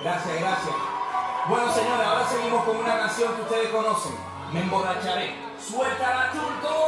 Gracias, gracias. Bueno, señores, ahora seguimos con una canción que ustedes conocen. Me emborracharé. ¡Suéltala, turco!